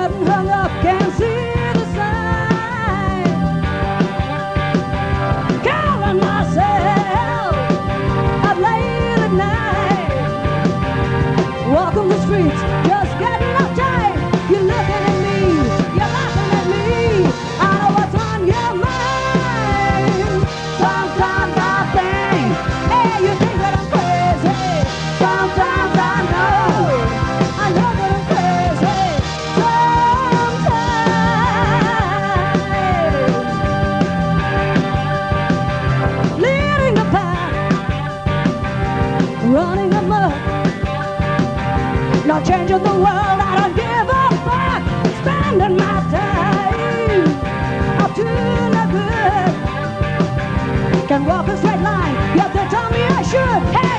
get hung up. running amok. Not changing the world, I don't give a fuck. Spending my time up to no good. Can walk a straight line, yet they tell me I should. Hey!